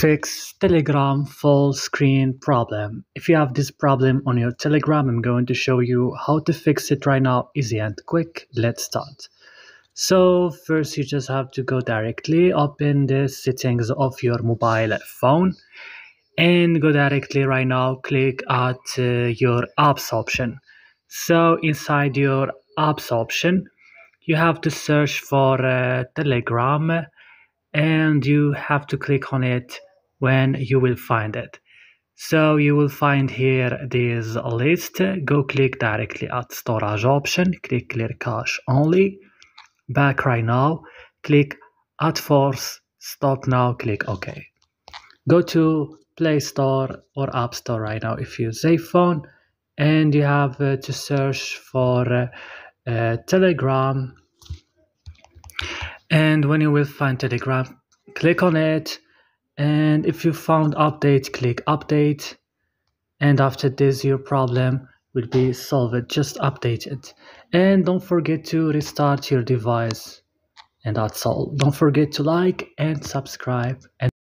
Fix Telegram full screen problem. If you have this problem on your Telegram, I'm going to show you how to fix it right now, easy and quick. Let's start. So first you just have to go directly open the settings of your mobile phone and go directly right now click at uh, your apps option. So inside your apps option, you have to search for uh, Telegram and you have to click on it when you will find it. So you will find here this list. Go click directly at storage option, click clear cache only. Back right now, click add force, stop now, click OK. Go to Play Store or App Store right now if you use iPhone and you have uh, to search for uh, uh, Telegram and when you will find telegram click on it and if you found update click update. And after this your problem will be solved. Just update it. And don't forget to restart your device. And that's all. Don't forget to like and subscribe. And